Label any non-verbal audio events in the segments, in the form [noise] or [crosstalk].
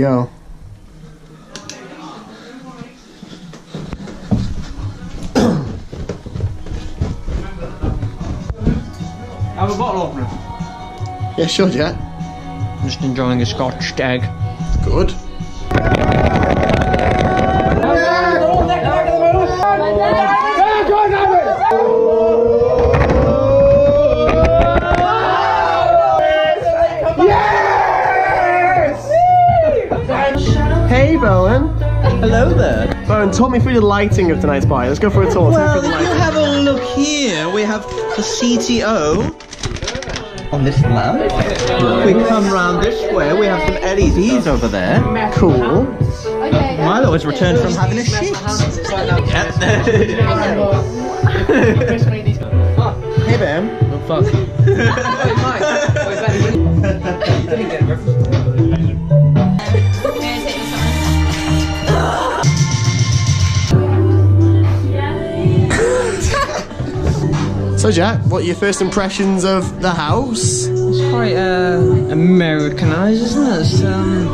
go. Have a bottle opener. Yeah, sure, Jack. Just enjoying a Scotch stag. Good. Hello there. Bowen, talk me through the lighting of tonight's party. Let's go for a tour. Well, Talk me if through you have a look here, we have the CTO on this lamp. We come round this way, we have some LEDs over there. Cool. Milo has returned from having a shit. [laughs] Hey, Ben. [laughs] So, Jack, what are your first impressions of the house? It's quite uh, Americanized, isn't it? It's, um,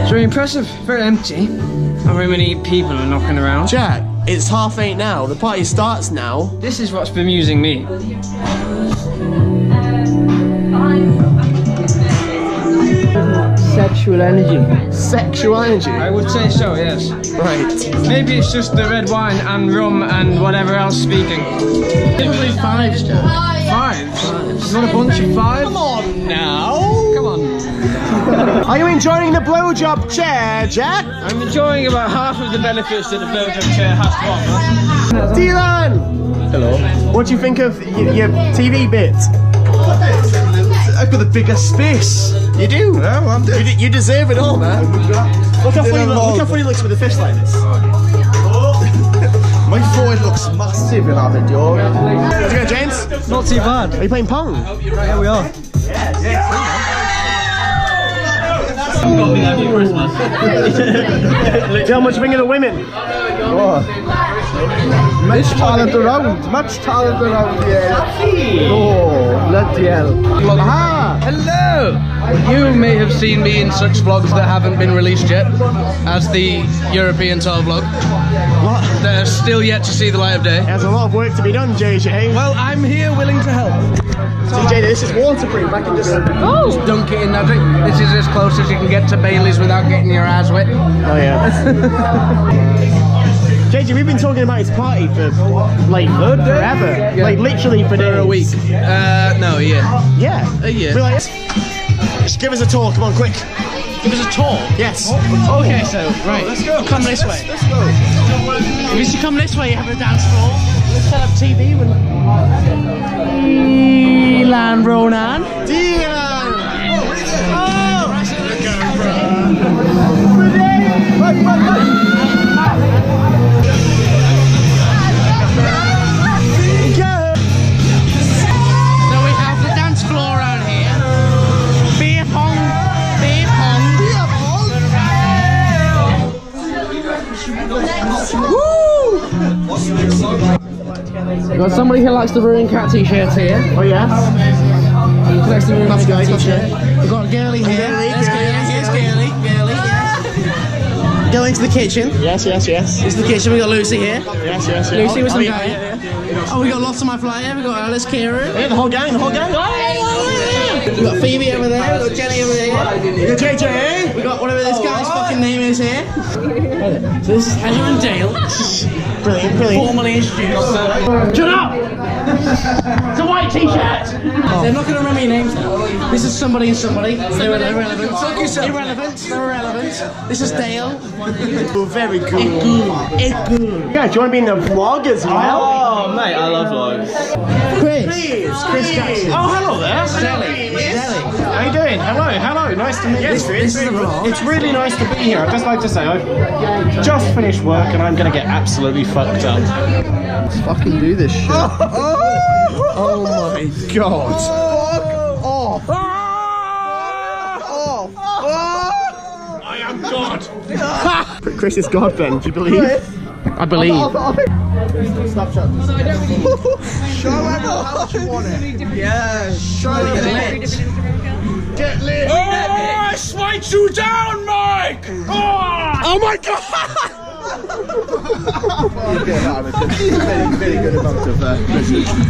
it's very impressive. Very empty. Not very many people are knocking around. Jack, it's half eight now. The party starts now. This is what's bemusing me. Sexual energy. Sexual energy. I would say so, yes. Right. Maybe it's just the red wine and rum and whatever else speaking. Probably fives, Jack. Fives? Not a bunch of fives? Come on now. Come on. [laughs] Are you enjoying the blowjob chair, Jack? I'm enjoying about half of the benefits that a blowjob chair has to offer. Dylan! Hello. What do you think of your TV bit? I've got the bigger space. You do? Yeah, well, I'm You, doing you deserve it all, man. Look how funny, he look, look how funny he looks with a fish like this. Oh. [laughs] My forehead looks massive in our video. How's it going, James? Not too bad. Are you playing Pong? Here we are. How much you think of the women? Oh. Much talent around. Much talent around here. Oh, bloody hell. Aha! Hello! You may have seen me in such vlogs that haven't been released yet, as the European tour vlog. What? That are still yet to see the light of day. There's a lot of work to be done, JJ. Well, I'm here willing to help. DJ, this is waterproof. I can just. Just dunk it in that drink. This is as close as you can get to Bailey's without getting your ass wet. Oh, yeah. [laughs] JJ, we've been talking about his party for like forever. Like literally for, For a week. Uh, no, yeah. Yeah. A year. We're like, just give us a tour. Come on, quick. Give us a tour. Yes. Okay, so, right. Let's go. Come this way. Let's go. If you come this way, you have a dance floor. Let's set up TV with Elan Ronan. Dion! Likes the Ruin Cat t-shirts here. Oh, yes. Who likes the Ruin Cat t-shirt. We've got Girly here. Girly, There's Girly, Girly. Girly. Girly, yes. Go into the kitchen. Yes, yes, yes. This is the kitchen. We got Lucy here. Yes, yes, yes. Lucy with oh, some yeah, guy. yeah, yeah. Oh, we got lots of my flyer. We got Alice Kieran. Yeah, the whole gang, the whole gang. Oh, We got Phoebe over there. We got Jenny over there. yeah. JJ, eh? We got whatever this guy's fucking name is here. So this is Heather and Dale, Brilliant, brilliant. formally introduced. Shut up! It's a white t-shirt! Oh. They're not going to remember your names now. This is somebody and somebody. They're irrelevant. Irrelevant. They're irrelevant. This is Dale. Oh, very cool. Yeah, do you want to be in the vlog as well? Oh, Oh, mate, I love vlogs. Chris. Please, Chris Jackson. Oh, hello there. Deli. Deli. How you doing? Hello, hello. Nice to meet you. Yes, This is the vlog. It's really nice to be here. I'd just like to say I've just finished work and I'm going to get absolutely fucked up. Let's fucking do this shit. [laughs] oh my god. Fuck off. I am God. [laughs] Chris is God, Ben. Do you believe? I believe. [laughs] Show everyone how much you want it. Yeah, show it. Get lit. Oh, smite you down, Mike! Oh, oh my god! [laughs]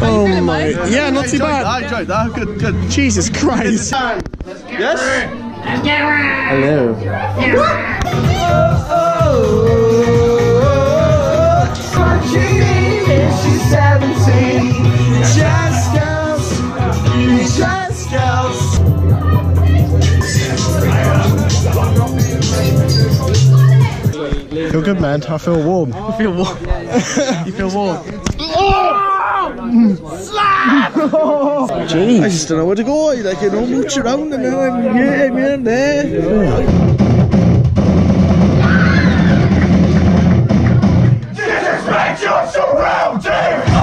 oh my. Yeah, not too bad. I enjoyed that. Good, good. Jesus Christ. Yes? Hello. Feel good, man. I feel warm. I feel warm. [laughs] you feel warm. Jeez. I just don't know where to go. Like, you know, mooch around and then I'm here, I'm here and there. Happy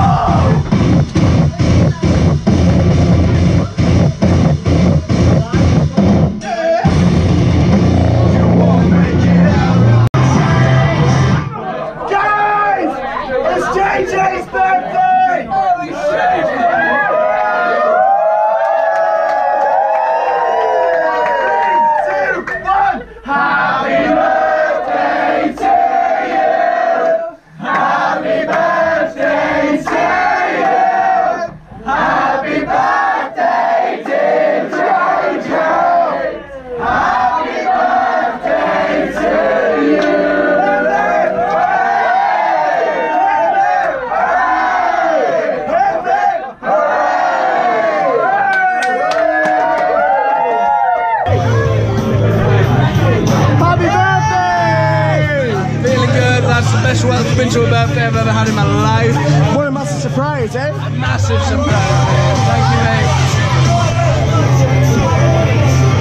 I've ever had in my life. What a massive surprise, eh? A Massive surprise. Thank you, mate.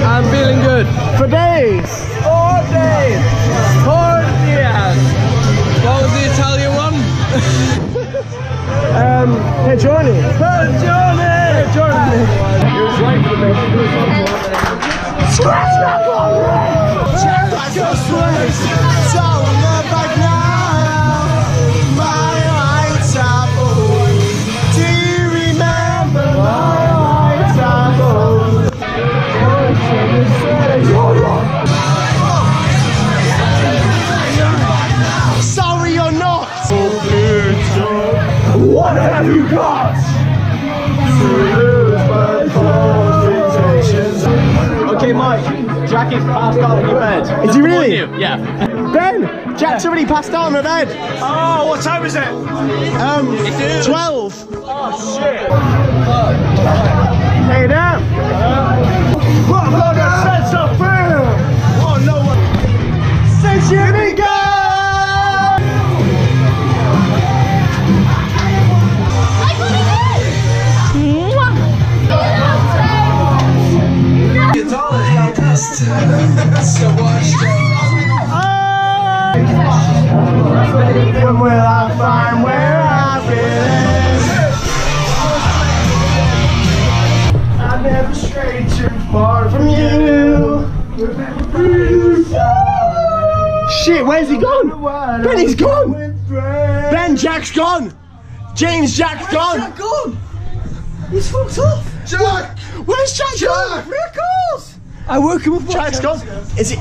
I'm feeling good. For days. Four days. Four years. What was the Italian one? [laughs] Um, hey, Johnny. Hey, Johnny! Hey, Johnny! Sorry What have you got? Okay, Mike. Jack is passed out on your bed. Is he really? Yeah. Ben! Jack's already passed out on my bed. Oh, what time is it? Um, 12. Oh shit. Hey, down. What about the sense of fear? Oh, no Shit, where's he gone? Ben, he's gone. Ben, Jack's gone. James, Jack's gone. Jack gone? He's fucked off. Jack! Where's Jack, gone? Rickles! I woke him up. Jack's gone. Is it?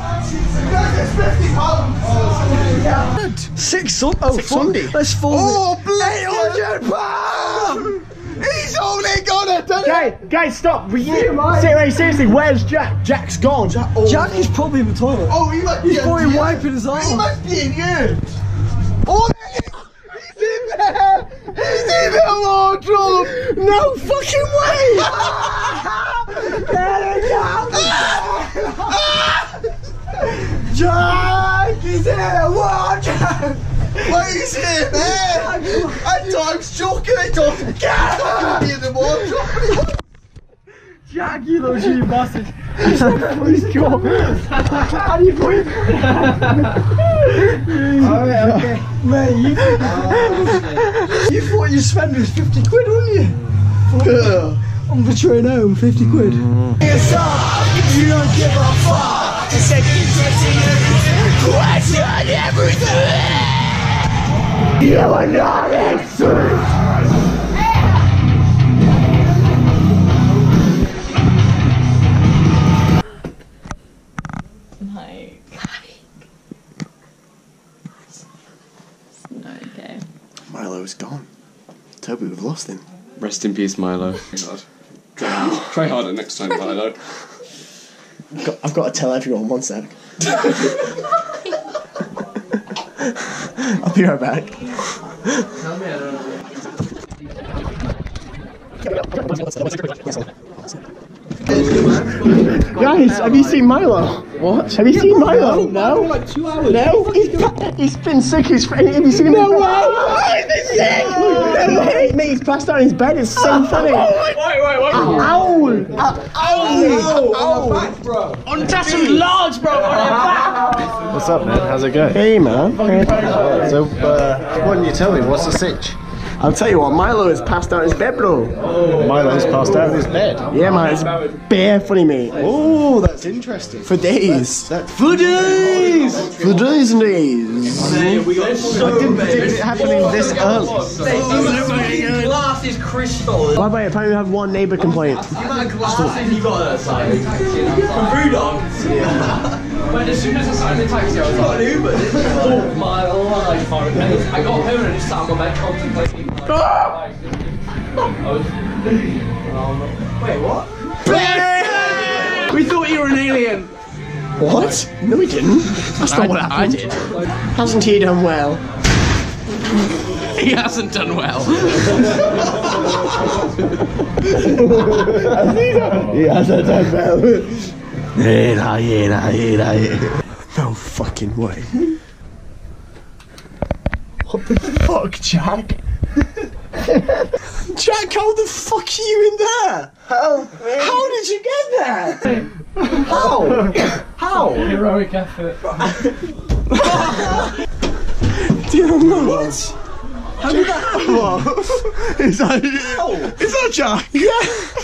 Six oh, Six. Sunday. That's four. Oh, Eight hundred pounds! He's only got it, done Guys, guys, stop. We need, seriously, seriously, where's Jack? Jack's gone. Oh. Jack is probably in the toilet. Oh, he might be He's in probably here. wiping his arm. He arm. must be in here. Oh, he's in there. He's in the wardrobe. No fucking way! [laughs] [laughs] Jack, he's in the wardrobe. Why is in there? I was joking. I was in the wardrobe. Jack, you little shitty bastard. How do you put it? Alright, okay. Mate, you, you thought you spent was 50 quid, wouldn't you? Yeah. On the train home, 50 quid. Mm. It's up. You don't give a fuck. Question everything. You are not insane! Milo is gone. Toby, we've lost him. Rest in peace, Milo. Try, try harder next time, Milo. I've got, I've got to tell everyone one sec. [laughs] [laughs] I'll be right back. Guys, have you seen Milo? What? Have you seen Milo? No. Like two hours. No, he's, he's been sick. He's have you seen him? No way! He's been sick. No way, mate. He's passed out in his bed. It's so funny. Wait, wait, wait. Ow! Ow! Ow! bro. On that's some large, bro. On your [laughs] back. What's up, man? How's it going? Hey, man. So, uh, why didn't you tell me? What's the sitch? I'll tell you what, Milo has passed out in his bed, bro. Milo's passed out in his bed. Yeah, man, it's bare funny, mate. Oh, that's interesting. For days. That's For days! For days and days. We so I didn't predict it happening this early. Glass is crystal. By the way, apparently we have one neighbour complaint. The amount of glasses you got outside. From Brewdog. But as soon as I signed the taxi, I was Got like, an Uber. oh my life. I got home and I just sat on my bed contemplating. Like, ah! I was, Wait, what? We thought you were an alien. What? No, we didn't. That's not what happened. I did. Hasn't he done well? He hasn't done well. [laughs] He hasn't done well. Yeah, yeah, yeah, yeah. [laughs] No fucking way. [laughs] What the fuck, Jack? [laughs] Jack, how the fuck are you in there? How? How did you get there? How? How? heroic effort. Do you know what? How did that happen? Is that Jack? [laughs] Yeah,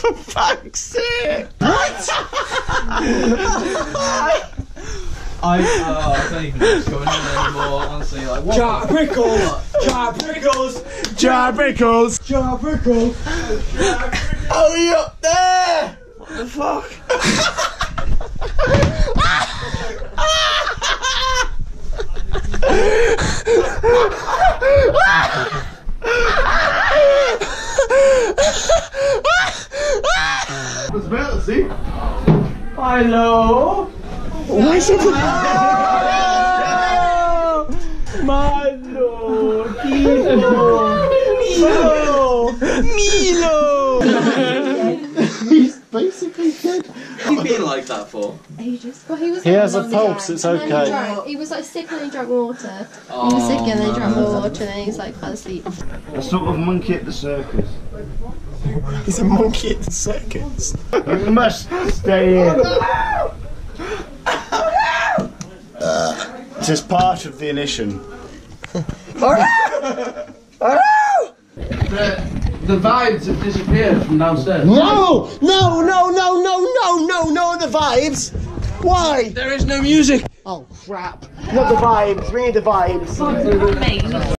for fuck's sake. What? [laughs] I, uh, I don't even know what's going on anymore. Honestly, like, what? Jar Prickles! Jar Prickles! Jar Pickles. Jar Prickles! Are we up there? What the fuck? [laughs] Hello? Why is it? My lord, Milo! Milo! He's basically dead. you been like that for? ages. Well, he was. He like, has a long pulse, time. it's And then okay. He, drank, he was like sick and then he drank water. Oh, he was sick and then he drank more water and then he's like fell asleep. A sort of monkey at the circus. He's a monkey at the circus. You must stay in. Oh, just uh, part of the initiation. The vibes have disappeared from downstairs. No! No, no, no, no, no, no, no the vibes! Why? There is no music. Oh crap. Not the vibes, we need the vibes.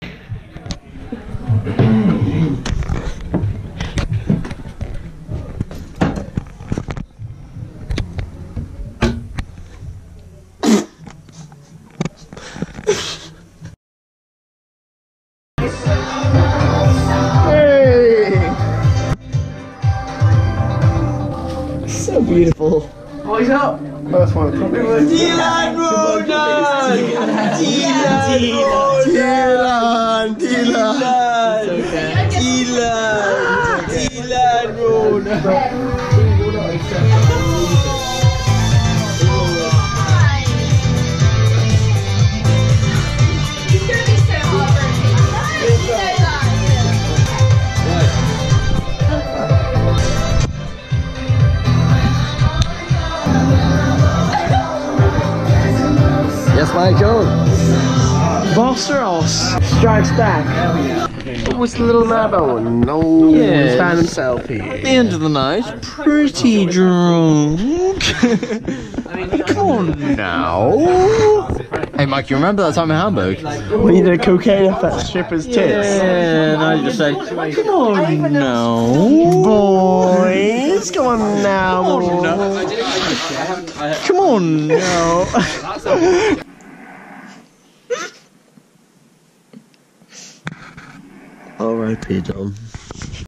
Beautiful. Oh, he's up. First one. Dylan Rodan! Dylan! Dylan! Dylan! Dylan! Dylan Rodan! Bosseros strikes back. What was the little Mabo? Oh, no, he's found himself here. At the end of the night, pretty drunk. [laughs] Come on now. Hey, Mike, you remember that time in Hamburg? When you did cocaine up that stripper's tits. Yeah, and I just say, come on now. Boys, come on now. Come on now. [laughs] R.I.P. John.